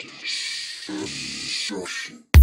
Destruction.